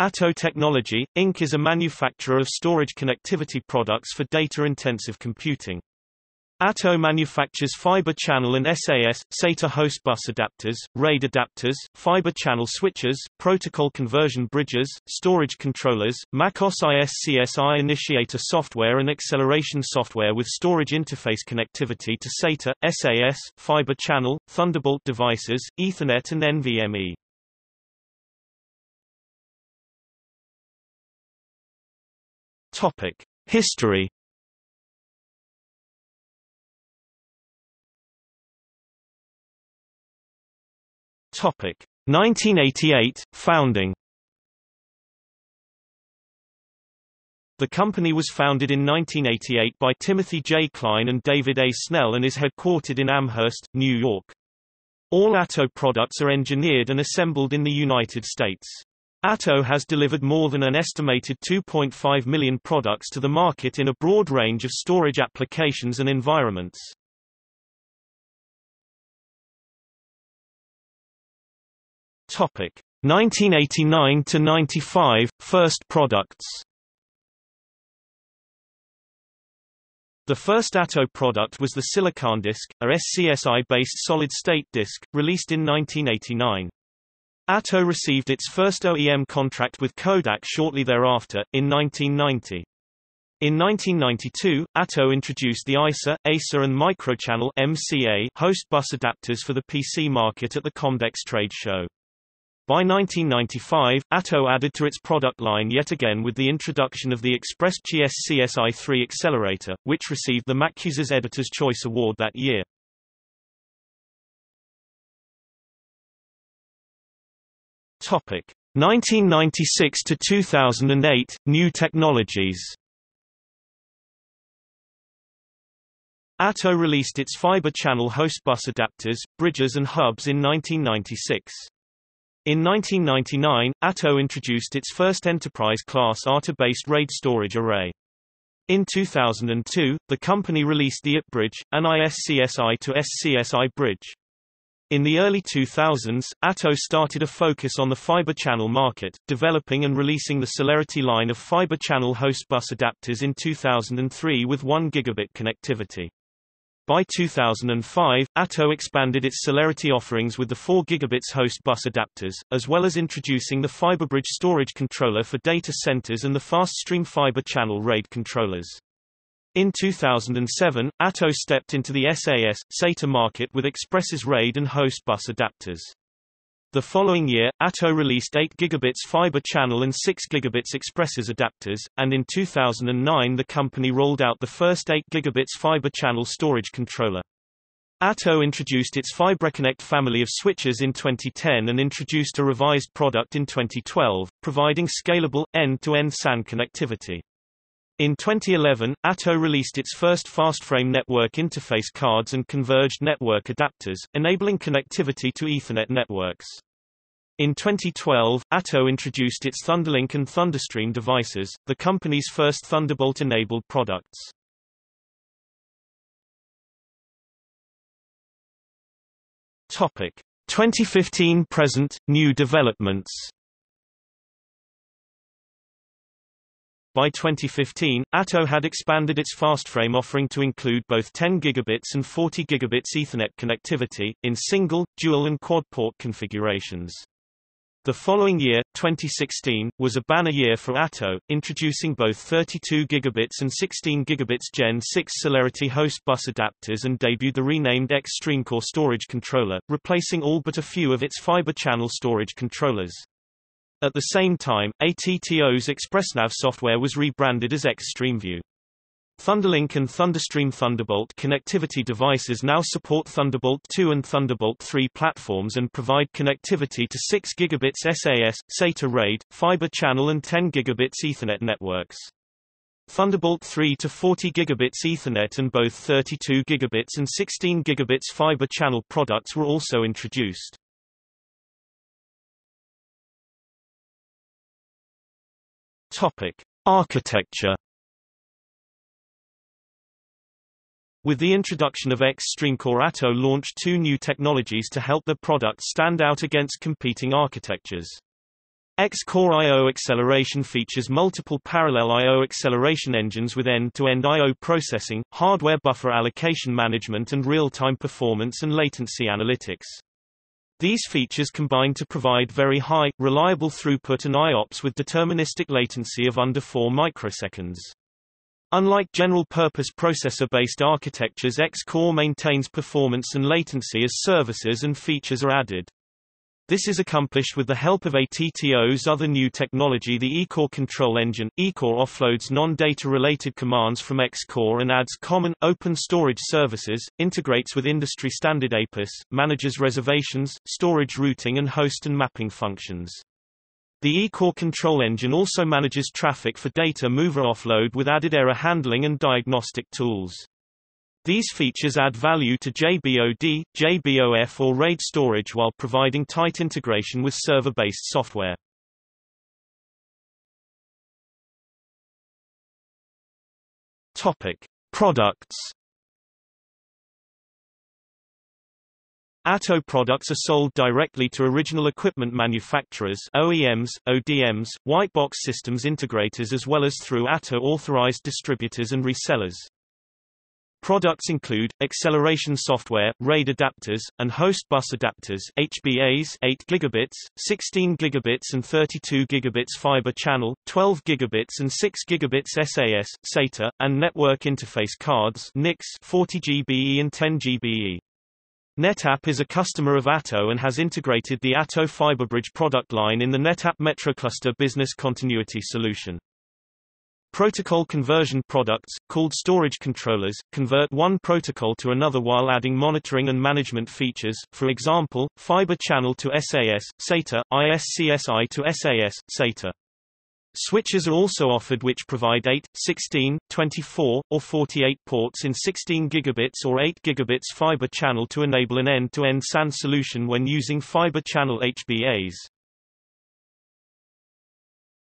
Atto Technology, Inc. is a manufacturer of storage connectivity products for data-intensive computing. Atto manufactures fiber channel and SAS, SATA host bus adapters, RAID adapters, fiber channel switches, protocol conversion bridges, storage controllers, MacOS ISCSI initiator software and acceleration software with storage interface connectivity to SATA, SAS, fiber channel, Thunderbolt devices, Ethernet and NVMe. Topic: History. Topic: 1988 founding. The company was founded in 1988 by Timothy J. Klein and David A. Snell and is headquartered in Amherst, New York. All Atto products are engineered and assembled in the United States. Atto has delivered more than an estimated 2.5 million products to the market in a broad range of storage applications and environments. Topic 1989 to 95 first products. The first Atto product was the Silicon Disk, a SCSI-based solid-state disk, released in 1989. Atto received its first OEM contract with Kodak shortly thereafter, in 1990. In 1992, Atto introduced the ISA, EISA and Microchannel MCA host bus adapters for the PC market at the Comdex trade show. By 1995, Atto added to its product line yet again with the introduction of the Express GS-CSI-3 accelerator, which received the MacUsers Editor's Choice Award that year. Topic 1996 to 2008 New technologies. Atto released its fiber channel host bus adapters, bridges and hubs in 1996. In 1999, Atto introduced its first enterprise-class ATA-based RAID storage array. In 2002, the company released the IPBridge, an ISCSI to SCSI bridge. In the early 2000s, Atto started a focus on the fiber channel market, developing and releasing the Celerity line of fiber channel host bus adapters in 2003 with 1 gigabit connectivity. By 2005, Atto expanded its Celerity offerings with the 4 gigabits host bus adapters, as well as introducing the FibreBridge storage controller for data centers and the FastStream fiber channel RAID controllers. In 2007, Atto stepped into the SAS, SATA market with ExpressSAS RAID and host bus adapters. The following year, Atto released 8 gigabits fiber channel and 6 gigabits ExpressSAS adapters, and in 2009 the company rolled out the first 8 gigabits fiber channel storage controller. Atto introduced its FibreConnect family of switches in 2010 and introduced a revised product in 2012, providing scalable, end-to-end -end SAN connectivity. In 2011, Atto released its first FastFrame network interface cards and converged network adapters, enabling connectivity to Ethernet networks. In 2012, Atto introduced its Thunderlink and Thunderstream devices, the company's first Thunderbolt-enabled products. Topic: 2015 present new developments. By 2015, Atto had expanded its FastFrame offering to include both 10 gigabits and 40 gigabits Ethernet connectivity, in single, dual and quad-port configurations. The following year, 2016, was a banner year for Atto, introducing both 32 gigabits and 16 gigabits Gen 6 Celerity host bus adapters and debuted the renamed X StreamCore storage controller, replacing all but a few of its fiber channel storage controllers. At the same time, ATTO's ExpressNav software was rebranded as XStreamView. Thunderlink and Thunderstream Thunderbolt connectivity devices now support Thunderbolt 2 and Thunderbolt 3 platforms and provide connectivity to 6 gigabits SAS, SATA RAID, fiber channel and 10 gigabits Ethernet networks. Thunderbolt 3 to 40 gigabits Ethernet and both 32 gigabits and 16 gigabits fiber channel products were also introduced. Topic: Architecture. With the introduction of X StreamCore Atto launched two new technologies to help the product stand out against competing architectures. X-Core I.O. acceleration features multiple parallel I.O. acceleration engines with end-to-end I.O. processing, hardware buffer allocation management and real-time performance and latency analytics. These features combine to provide very high, reliable throughput and IOPS with deterministic latency of under 4 microseconds. Unlike general-purpose processor-based architectures X-Core maintains performance and latency as services and features are added. This is accomplished with the help of ATTO's other new technology the eCore control engine. eCore offloads non-data related commands from Xcore and adds common, open storage services, integrates with industry standard APIS, manages reservations, storage routing and host and mapping functions. The eCore control engine also manages traffic for data mover offload with added error handling and diagnostic tools. These features add value to JBOD, JBOF or RAID storage while providing tight integration with server-based software. Topic: Products. Atto products are sold directly to original equipment manufacturers OEMs, ODMs, white box systems integrators as well as through Atto authorized distributors and resellers. Products include, acceleration software, RAID adapters, and host bus adapters HBAs 8 gigabits, 16 gigabits and 32 gigabits fiber channel, 12 gigabits and 6 gigabits SAS, SATA, and network interface cards NICs 40 GBE and 10 GBE. NetApp is a customer of Atto and has integrated the Atto FibreBridge product line in the NetApp MetroCluster business continuity solution. Protocol conversion products, called storage controllers, convert one protocol to another while adding monitoring and management features, for example, fiber channel to SAS, SATA, ISCSI to SAS, SATA. Switches are also offered which provide 8, 16, 24, or 48 ports in 16 gigabits or 8 gigabits fiber channel to enable an end-to-end -end SAN solution when using fiber channel HBAs.